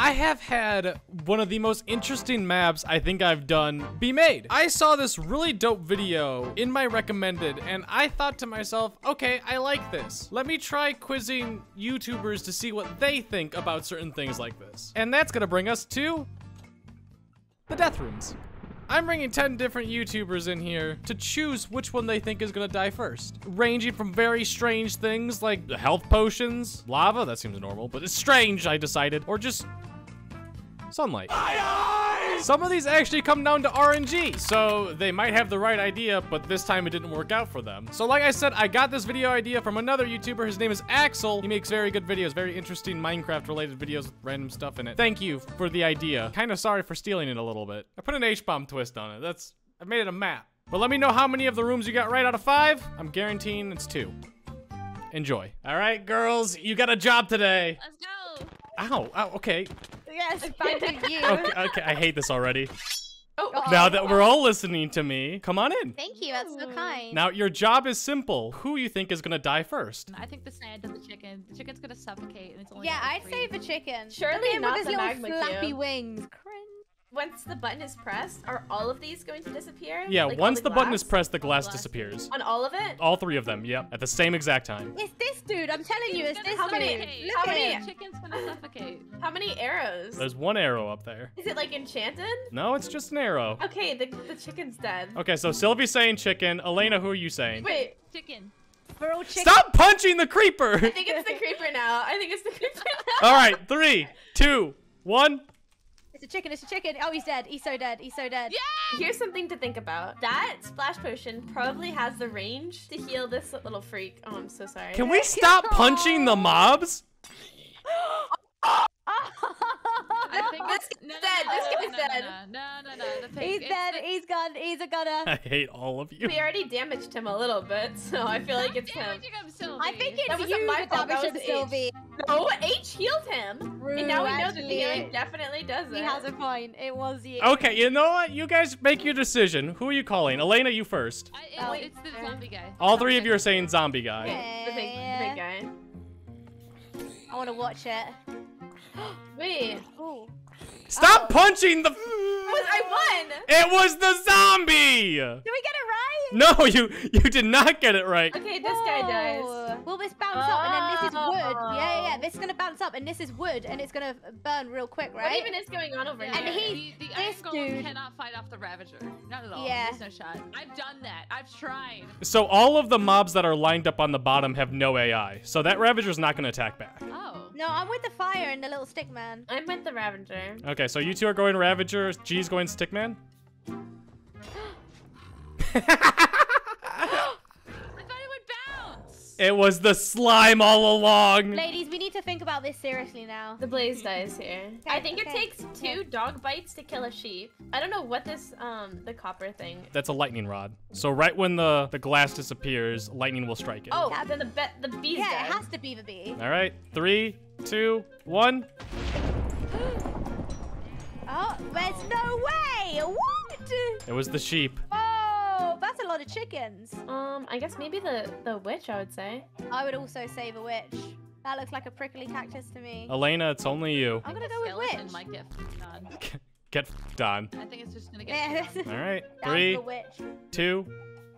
I have had one of the most interesting maps I think I've done be made. I saw this really dope video in my recommended and I thought to myself, okay, I like this. Let me try quizzing YouTubers to see what they think about certain things like this. And that's gonna bring us to the death rooms. I'm bringing 10 different YouTubers in here to choose which one they think is gonna die first. Ranging from very strange things like health potions, lava, that seems normal, but it's strange, I decided, or just sunlight. Some of these actually come down to RNG, so they might have the right idea, but this time it didn't work out for them. So like I said, I got this video idea from another YouTuber. His name is Axel. He makes very good videos, very interesting Minecraft-related videos with random stuff in it. Thank you for the idea. Kind of sorry for stealing it a little bit. I put an H-bomb twist on it. That's, I made it a map. But let me know how many of the rooms you got right out of five. I'm guaranteeing it's two. Enjoy. All right, girls, you got a job today. Let's go. Ow, ow, okay. Yes, back to you. Okay, okay, I hate this already. Oh, Uh-oh. Now that we're all listening to me, come on in. Thank you, that's so kind. Now, your job is simple. Who you think is gonna die first? I think the sand and the chicken. The chicken's gonna suffocate, and it's only. yeah, I'd be say the chicken. Surely Look at him not with his the little magma flappy cube. wings. Cringe. Once the button is pressed, are all of these going to disappear? Yeah, Like once the button is pressed, the glass Glass. disappears. On all of it? All three of them, yep, at the same exact time. It's this dude. I'm telling you, it's this gonna How many- suffocate. Look how at many- The chicken's gonna suffocate. How many arrows? There's one arrow up there. Is it like enchanted? No, it's just an arrow. Okay, the, the chicken's dead. Okay, so Sylvie's saying chicken. Elena, who are you saying? Wait, Chicken. We're chicken. Stop punching the creeper! I think it's the creeper now. I think it's the creeper now. All right, three, two, one. It's a chicken. It's a chicken. Oh, he's dead. He's so dead. He's so dead. Yeah. Here's something to think about. That splash potion probably has the range to heal this little freak. Oh, I'm so sorry. Can we stop punching the mobs? I think This it's no, no, dead, no, this guy's no, dead. No, no, no, no. The pig. He's it's dead. the- He's gone. He's a gunner. I hate all of you. We already damaged him a little bit, so I feel like it's him. him, I think it's wasn't you my that damaged him. Sylvie. No, H healed him. Rue, and now we know that the healing definitely does it. He has a point. It was you. Okay, you know what? You guys make your decision. Who are you calling? Elena, you first. I, Oh, it's, it's the zombie guy. All three of you are saying zombie guy. Okay, the big, the big guy. I want to watch it. Wait, Ooh. Stop Oh. punching the. was I won? It was the zombie. Did we get it right? No, you you did not get it right. Okay, this guy dies. Whoa. Will this bounce up and then this is wood? Oh. Yeah, yeah, yeah. Ah. This is gonna bounce up and this is wood and it's gonna burn real quick, right? What even is going on over Yeah, And he- the, the this dude- cannot fight off the ravager. Not at all. Yeah. There's no shot. I've done that. I've tried. So all of the mobs that are lined up on the bottom have no AI. So that Ravager's not gonna attack back. Oh. No, I'm with the fire and the little stick man. I'm with the Ravager. Okay, so you two are going Ravager. G's going Stickman. I thought it would bounce. It was the slime all along. Ladies, we need to think about this seriously now. The blaze dies here. I think it okay, takes two dog bites to kill a sheep. I don't know what this um the copper thing. That's a lightning rod. So right when the the glass disappears, lightning will strike it. Oh, Yeah. then the be- the bee's Yeah, dead. it has to be the bee. All right, three, two, one. Oh, there's no way! What? It was the sheep. Oh, that's a lot of chickens. Um, I guess maybe the the witch. I would say. I would also save a witch. That looks like a prickly cactus to me. Elena, it's only you. I'm gonna think go with skeleton witch. might get f***ed on. Get f***ed on. I think it's just gonna get. Yeah, f***ed All on. right, Down to three, witch. two,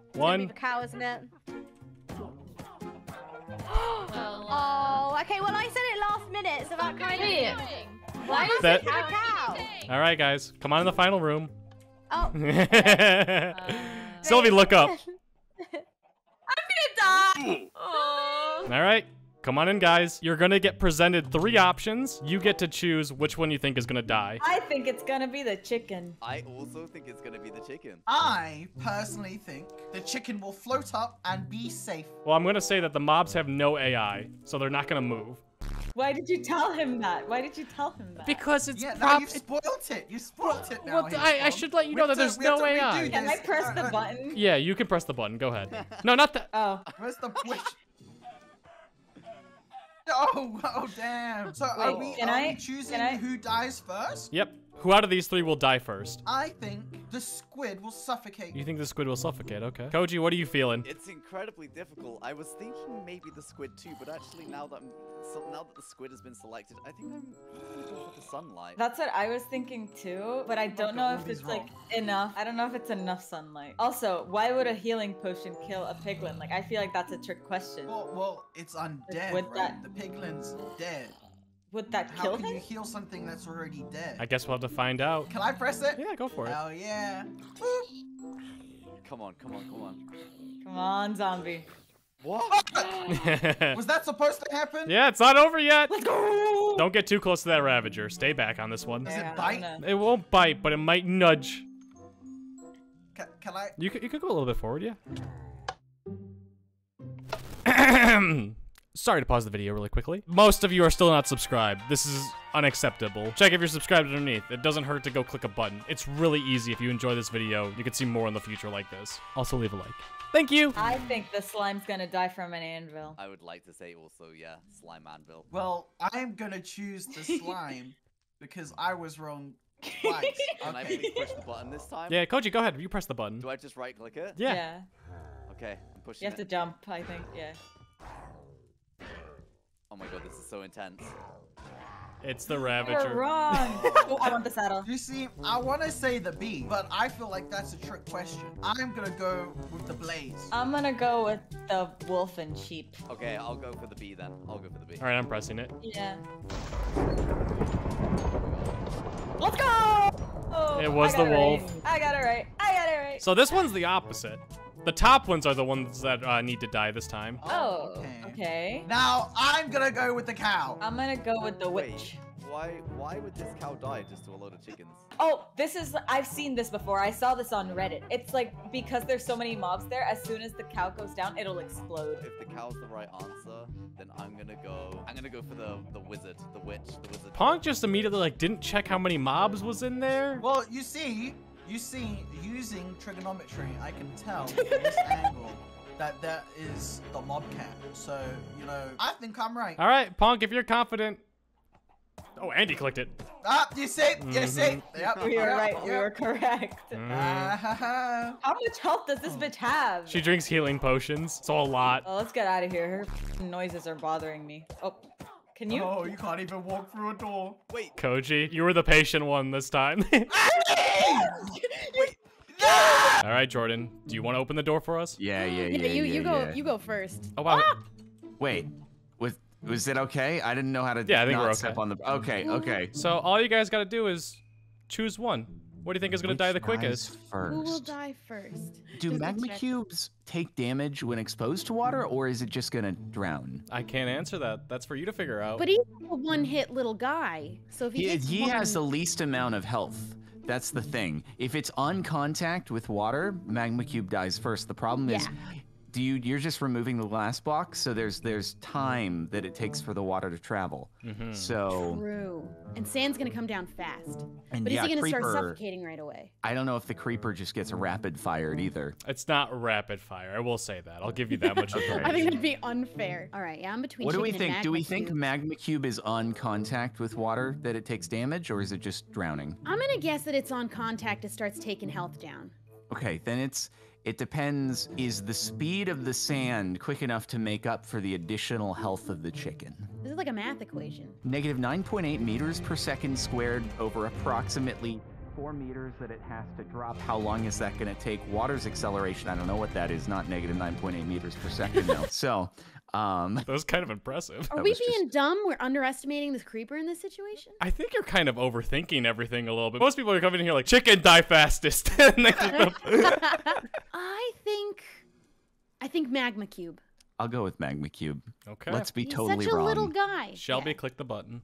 It's gonna be the cow, isn't it? Well, uh, Oh, okay. Well, I said it last minute, so that kind of. Wait. Why is That- it The cow? cow. All right, guys, come on in the final room. Oh. Uh, Sylvie, look up. I'm gonna die. All right, come on in, guys. You're gonna get presented three options. You get to choose which one you think is gonna die. I think it's gonna be the chicken. I also think it's gonna be the chicken. I personally think the chicken will float up and be safe. Well, I'm gonna say that the mobs have no AI, so they're not gonna move. Why did you tell him that? Why did you tell him that? Because it's Yeah, no, you've spoiled it. You spoiled it now. Well, I, I should let you know have that there's we have no to AI. redo Can I press Uh, the uh, button? Yeah, you can press the button. Go ahead. No, not that. Oh. Where's the witch? Oh, oh damn. So are we, can are I- we choosing can I- who dies first? Yep. Who out of these three will die first? I think the squid will suffocate. You think the squid will suffocate? Okay. Koji, what are you feeling? It's incredibly difficult. I was thinking maybe the squid too, but actually now that I'm, so now that the squid has been selected, I think I'm gonna go for the sunlight. That's what I was thinking too, but I don't know if Ruby's it's like enough. I don't know if it's enough sunlight. Also, why would a healing potion kill a piglin? Like, I feel like that's a trick question. Well, well, it's undead, With right? that- The piglin's dead. Would that How kill can him? you heal something that's already dead? I guess we'll have to find out. Can I press it? Yeah, go for it. Hell yeah. Come on, come on, come on. Come on, zombie. What? Was that supposed to happen? yeah, it's not over yet. Let's go! Don't get too close to that Ravager. Stay back on this one. Does it Yeah, I bite? don't. It won't bite, but it might nudge. Can, can I? You could, you could go a little bit forward, yeah. Sorry to pause the video really quickly. Most of you are still not subscribed. This is unacceptable. Check if you're subscribed underneath. It doesn't hurt to go click a button. It's really easy if you enjoy this video. You can see more in the future like this. Also leave a like. Thank you! I think the slime's gonna die from an anvil. I would like to say also, yeah, slime anvil. Well, I'm gonna choose the slime because I was wrong twice. Can I Okay. please push the button this time? Yeah, Koji, go ahead. You press the button. Do I just right click it? Yeah. yeah. Okay, I'm pushing You have to jump, I think, yeah. Oh my god, this is so intense. It's the Ravager. You're Ravager. wrong! oh, I want the saddle. You see, I want to say the bee, but I feel like that's a trick question. I'm gonna go with the blaze. I'm gonna go with the wolf and sheep. Okay, I'll go for the bee then. I'll go for the bee. Alright, I'm pressing it. Yeah. Let's go! Oh, It was I got the it right. wolf. I got it right. I got it right. So this one's the opposite. The top ones are the ones that uh, need to die this time. Oh, okay. Now I'm gonna go with the cow. I'm gonna go with the Wait, witch. why why would this cow die just to a load of chickens? Oh, this is I've seen this before. I saw this on Reddit. It's like because there's so many mobs there, as soon as the cow goes down, it'll explode. If the cow's the right answer, then I'm gonna go. I'm gonna go for the the wizard, the witch, the wizard. Punk just immediately like didn't check how many mobs was in there. Well, you see, you see, using trigonometry, I can tell from this angle that that is the mob cap. So you know, I think I'm right. All right, Punk, if you're confident. Oh, Andy clicked it. Ah, you see, you see. Yep, Mm-hmm. We were yep, right. We yep. were correct. Ha, ha. How much health does this bitch have? She drinks healing potions, so a lot. Oh, let's get out of here. Her noises are bothering me. Oh, can you? Oh, you can't even walk through a door. Wait, Koji, you were the patient one this time. All right, Jordan, do you want to open the door for us? Yeah, yeah, Yeah, yeah. you yeah, you go yeah. you go first. Oh wow. Ah! Wait, was was it okay? I didn't know how to. Yeah, I think not we're step okay. on the. Okay, okay. So all you guys got to do is choose one. What do you think is gonna die the quickest? First. Who will die first? Do Just magma cubes take damage when exposed to water, or is it just gonna drown? I can't answer that. That's for you to figure out. But he's a one-hit little guy, so if he, He, takes he has the least amount of health. That's the thing. If it's on contact with water, magma cube dies first. The problem is, Yeah. Do you you're just removing the last block, so there's there's time that it takes for the water to travel. Mhm. So True. And sand's gonna come down fast. and But yeah, is he gonna creeper. start suffocating right away? I don't know if the creeper just gets rapid fired either. It's not rapid fire. I will say that. I'll give you that much Okay. information. I think that'd be unfair. All right, yeah, I'm between. What do we think? Do we think Magma magma cube is on contact with water that it takes damage, or is it just drowning? I'm gonna guess that it's on contact. It starts taking health down. Okay, then it's it depends. Is the speed of the sand quick enough to make up for the additional health of the chicken? This is like a math equation. Negative 9.8 meters per second squared over approximately four meters that it has to drop. How long is that going to take? Water's acceleration, I don't know what that is. Not negative 9.8 meters per second, no. So, um, That was kind of impressive. Are we was just- being dumb? We're underestimating this creeper in this situation. I think you're kind of overthinking everything a little bit. Most people are coming in here like chicken die fastest. And they just go- I think, I think magma cube. I'll go with magma cube. okay. Let's be He's totally such a wrong. little guy. Shelby, Yeah. click the button.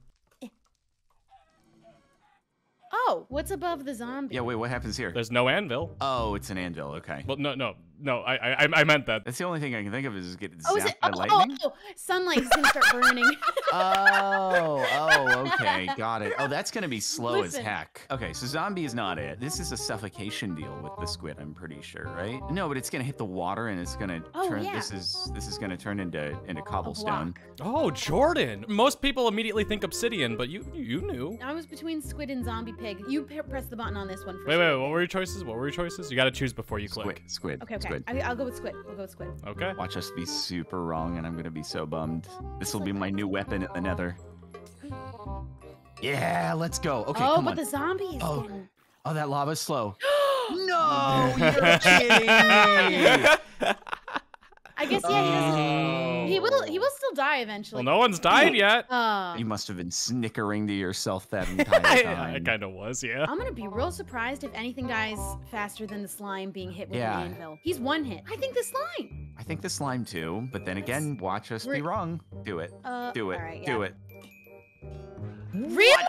Oh, what's above the zombie? Yeah, wait, what happens here? There's no anvil. Oh, it's an anvil. Okay. Well, no, no. no, I, I I meant that. That's the only thing I can think of is getting Oh, is zapped it? by Oh, oh, lightning. oh, oh sunlight is gonna start burning. Oh, oh, okay, got it. Oh, that's gonna be slow Listen. as heck. Okay, so zombie is not it. This is a suffocation deal with the squid. I'm pretty sure, right? No, but it's gonna hit the water and it's gonna Oh, turn. yeah. This is this is gonna turn into into cobblestone. Oh, Jordan. Most people immediately think obsidian, but you you knew. I was between squid and zombie pig. You p- press the button on this one for Wait, sure. wait, what were your choices? What were your choices? You got to choose before you Squid, click. squid, Okay, okay. squid. I, I'll go with squid. We'll go with squid. Okay. Watch us be super wrong, and I'm gonna be so bummed. This will be my new weapon at the Nether. Yeah, let's go. Okay, oh, come but on. the zombies. Oh. getting... Oh, that lava's slow. no, you're kidding me. I guess yeah, he doesn't. Oh. He will. He will still die eventually. Well, no one's died yet. Uh, You must have been snickering to yourself that entire time. I, time. kind of was, yeah. I'm gonna be real surprised if anything dies faster than the slime being hit with Yeah. an anvil. He's one hit. I think the slime. I think the slime too, but then again, watch us be wrong. Do it. Uh, Do it. all right, Do it. Really?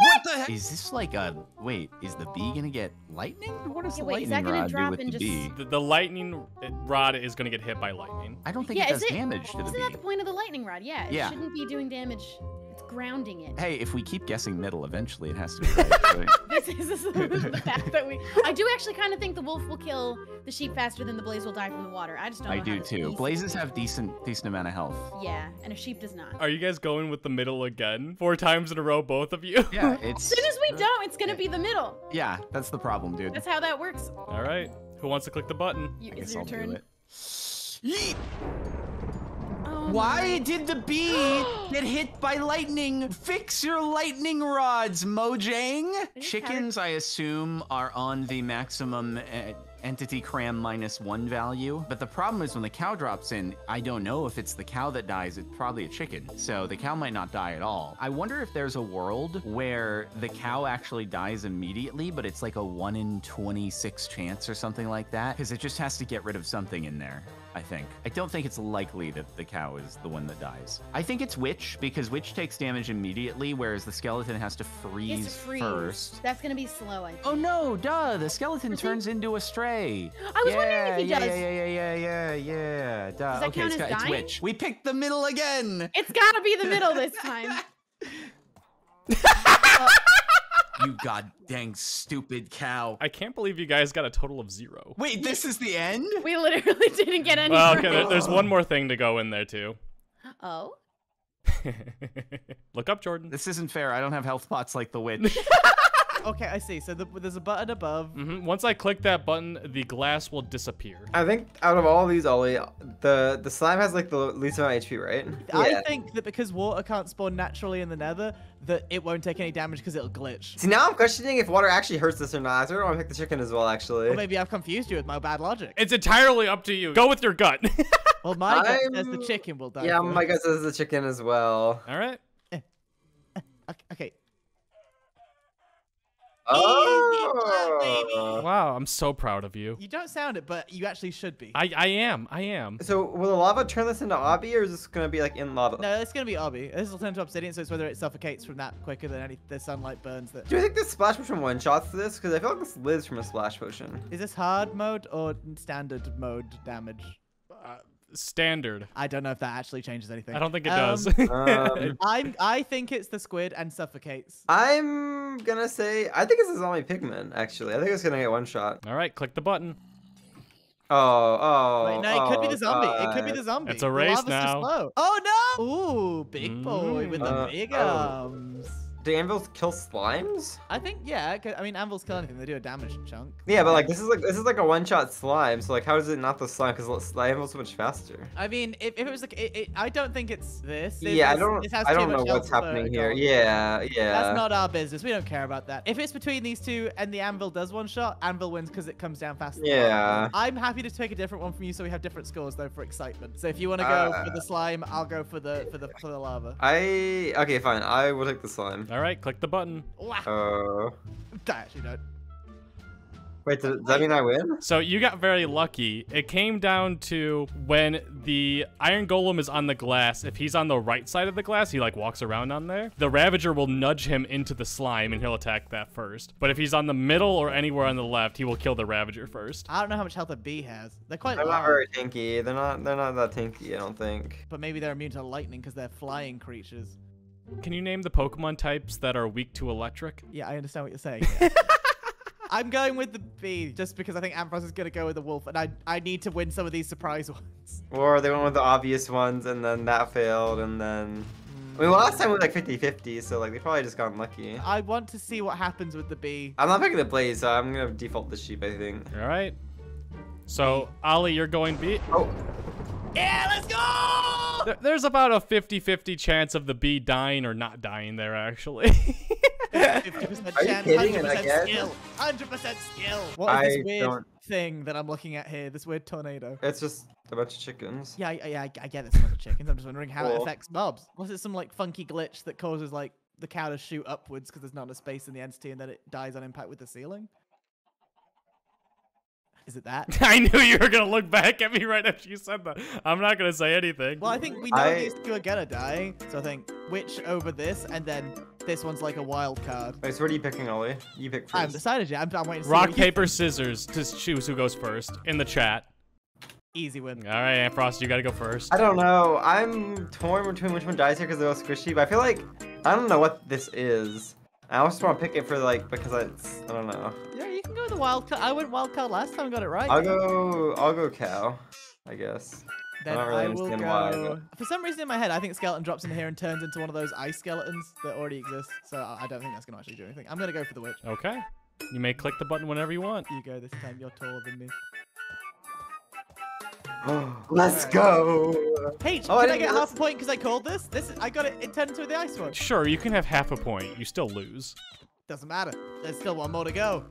What the heck? Is this like a wait? Is the bee gonna get lightning? What does Yeah, the wait, is lightning that gonna rod do with and the just- bee? The, the lightning rod is going to get hit by lightning. I don't think Yeah, it is does it- damage to the bee. Isn't that the point of the lightning rod? Yeah. It Yeah. shouldn't be doing damage. It's grounding it. Hey, if we keep guessing middle, eventually it has to be right. so- This is, this is the fact that we. I do actually kind of think the wolf will kill the sheep faster than the blaze will die from the water. I just don't. I know do how too. Blazes have decent decent amount of health. Yeah, and a sheep does not. Are you guys going with the middle again? Four times in a row, both of you? Yeah, it's. As soon as we don't, it's gonna be the middle. yeah. That's the problem, dude. That's how that works. All right. Who wants to click the button? You, I it's your I'll do turn. it. Yeet! Why did the bee get hit by lightning? Fix your lightning rods, Mojang! Chickens, I assume, are on the maximum uh, entity cram minus one value. But the problem is when the cow drops in, I don't know if it's the cow that dies, it's probably a chicken. So the cow might not die at all. I wonder if there's a world where the cow actually dies immediately, but it's like a 1 in 26 chance or something like that. Because it just has to get rid of something in there. I think. I don't think it's likely that the cow is the one that dies. I think it's Witch because Witch takes damage immediately, whereas the skeleton has to freeze, to freeze. first. That's gonna be slow. I oh, think. Oh no, duh! The skeleton he? turns into a stray. I was yeah, wondering if he yeah, does. Yeah, yeah, yeah, yeah, yeah, yeah. Duh. Does that okay, count it's, as got- it's dying? Witch. We picked the middle again. It's gotta be the middle this time. you god dang stupid cow. I can't believe you guys got a total of zero. Wait, this is the end? we literally didn't get any. Well, okay, there- there's one more thing to go in there, too. Oh. Look up, Jordan. This isn't fair. I don't have health pots like the witch. Okay, I see. So the, there's a button above. hmm Once I click that button, the glass will disappear. I think out of all these, Ollie, the the slime has like the least amount of HP, right? I think that because water can't spawn naturally in the nether, that it won't take any damage because it'll glitch. See, now I'm questioning if water actually hurts this or not. I sort of want to pick the chicken as well, actually. Or maybe I've confused you with my bad logic. It's entirely up to you. Go with your gut. Well, my gut says the chicken will die. yeah, my guess is the chicken as well. All right. Okay, Okay. Oh. Wow, I'm so proud of you. You don't sound it, but you actually should be. I, I am. I am. So will the lava turn this into obby, or is this gonna be like in lava? No, it's gonna be obby. This will turn to obsidian, so it's whether it suffocates from that quicker than any the sunlight burns. That Do you think this splash potion one shots this? Because I feel like this lives from a splash potion. is this hard mode or standard mode damage? Uh, standard. I don't know if that actually changes anything. I don't think it Um, does. Um, I'm. I think it's the squid and suffocates. I'm gonna say I think it's is zombie pigman. Actually, I think it's gonna get one shot. All right, click the button. Oh, oh. Wait, no, it could be oh, the zombie. It could be the zombie. It's a The race now. Oh no! Ooh, big boy with the Mm. big arms. oh. Do anvils kill slimes? I think yeah. I mean, anvils kill anything. They do a damage chunk. Yeah, but like this is like this is like a one-shot slime. So like, how is it not the slime? Because the anvil's so much faster. I mean, if, if it was like, it, it, I don't think it's this. It- Yeah, I don't. this has I don't know what's happening here. Yeah, yeah. That's not our business. We don't care about that. If it's between these two and the anvil does one shot, anvil wins because it comes down faster. Yeah. I'm happy to take a different one from you, so we have different scores though for excitement. So if you want to go for Uh, the slime, I'll go for the for the for the lava. I okay, fine. I will take the slime. All right, click the button. Wow. Uh, I actually don't. Wait, does, does that mean I win? So you got very lucky. It came down to when the Iron Golem is on the glass. If he's on the right side of the glass, he like walks around on there. The Ravager will nudge him into the slime and he'll attack that first. But if he's on the middle or anywhere on the left, he will kill the Ravager first. I don't know how much health a bee has. They're quite They're not large, very tanky. They're not. They're not that tanky. I don't think. but maybe they're immune to lightning because they're flying creatures. Can you name the Pokemon types that are weak to electric? Yeah, I understand what you're saying. yeah. I'm going with the bee just because I think Ambrose is gonna go with the wolf, and I I need to win some of these surprise ones. Or they went with the obvious ones, and then that failed, and then. I mean, last time we were like 50-50, so like they probably just got unlucky. I want to see what happens with the bee. I'm not picking the blaze, so I'm gonna default the sheep. I think. All right. So, Ali, you're going bee. Oh, Yeah, let's go! There- There's about a 50-50 chance of the bee dying or not dying there, actually. 50% Are you kidding? And I 100% skill, 100% skill. What is this weird don't- thing that I'm looking at here? This weird tornado. it's just a bunch of chickens. Yeah, I- yeah, I, I get it's a bunch of chickens. I'm just wondering how it affects mobs. Was it some like funky glitch that causes like the cow to shoot upwards because there's not enough space in the entity and then it dies on impact with the ceiling? Is it that? I knew you were gonna look back at me right after you said that. I'm not gonna say anything. Well, I think we know I- these two are gonna die, so I think witch over this, and then this one's like a wild card. Wait, so what are you picking, Ollie? You pick first. I haven't decided yet. I'm, I'm waiting to see Rock, what paper, scissors to choose who goes first in the chat. Easy win. All right, Antfrost, you gotta go first. I don't know. I'm torn between which one dies here because they're all squishy, but I feel like I don't know what this is. I also want to pick it for like because it's I don't know. Yeah, you can go with the wild card. I went wild cow last time, got it right. I'll go. I'll go cow. I guess. Then don't really I will understand why, go. For some reason in my head, I think skeleton drops in here and turns into one of those ice skeletons that already exist. So I I don't think that's gonna actually do anything. I'm gonna go for the witch. Okay. You may click the button whenever you want. You go this time. You're taller than me. Let's go. H, Oh, I can I, didn't get half a point because I called this? This is, I got it. It turned into the ice one. Sure, you can have half a point. You still lose. Doesn't matter. There's still one more to go.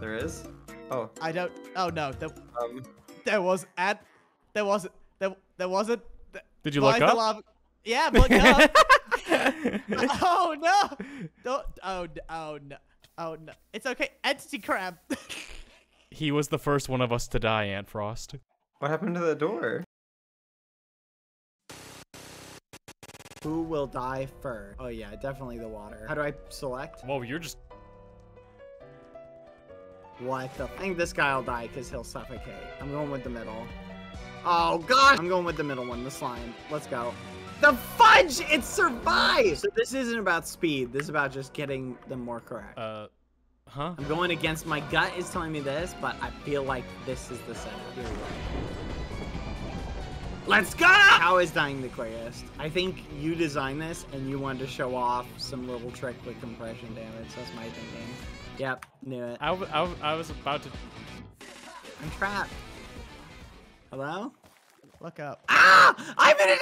There is. Oh. I don't. Oh no. There, Um. there was at. There wasn't. There. There wasn't. th- Did you why look the up? lava- Yeah, look up. oh no! Don't. Oh oh no! Oh no! It's okay. Entity cram. he was the first one of us to die, Antfrost. What happened to the door? Who will die first? Oh yeah, definitely the water. How do I select? Whoa, you're just. What the? I think this guy will die because he'll suffocate. I'm going with the middle. Oh god! I'm going with the middle one, the slime. Let's go. The fudge! It survived! So this isn't about speed. This is about just getting them more correct. Uh. Huh? I'm going against my gut is telling me this, but I feel like this is the setup. Here we go. Let's go! How is dying the quickest? I think you designed this and you wanted to show off some little trick with compression damage. That's my thinking. Yep, knew it. I, w- I, w- I was about to. I'm trapped. Hello? Look up. Ah! I'm in an